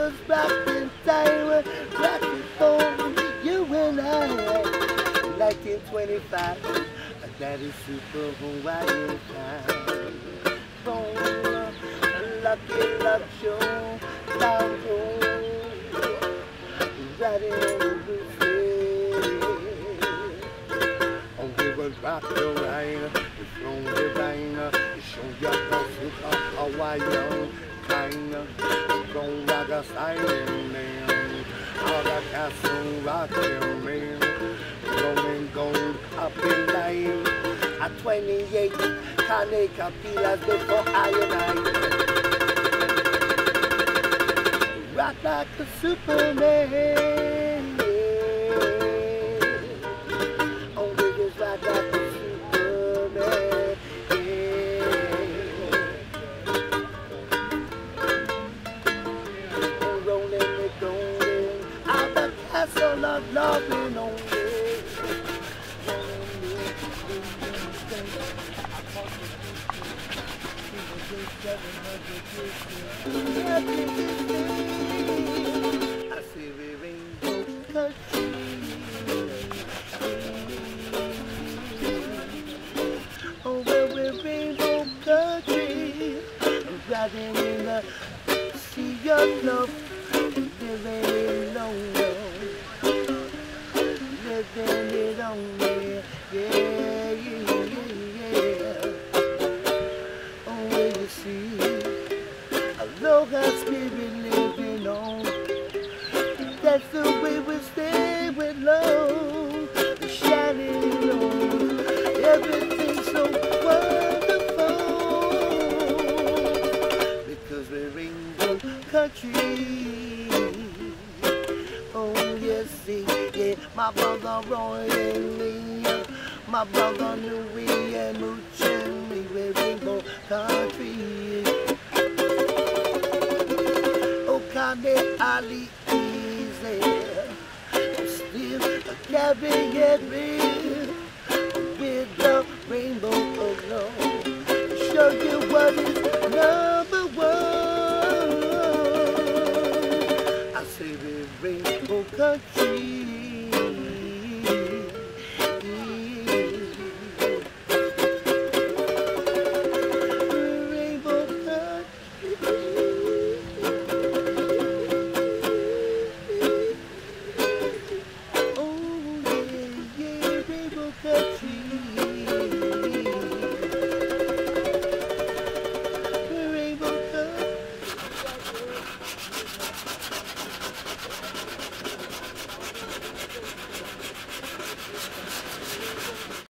was back in time when rock you and I. 1925. Daddy's super Hawaiian time. Boom, lucky love show, down home, right in the buffet. Oh, we will rock rain, it's from divine, it's show your super Hawaiian kind. Don't rock a silent man, all the castle rockin' man. Rolling gold up in line at 28 Kaneka pillars before I and I Rock like a Superman of loving only I see rainbow country. Oh, rainbow country. Riding in the sea of love, living it lonely, living it lonely, yeah, yeah, yeah. Oh, you see. Aloha spirit living on. That's the way we stay with love. Shining on. Everything's so wonderful. Because we're in the country. Oh, yes, see, yeah. My brother Roy and me. My brother Louie and Mooch and me. We're rainbow country. Okane Ali easy. I'm still a caveat with the rainbow alone. Show you what is number one. I say the rainbow country.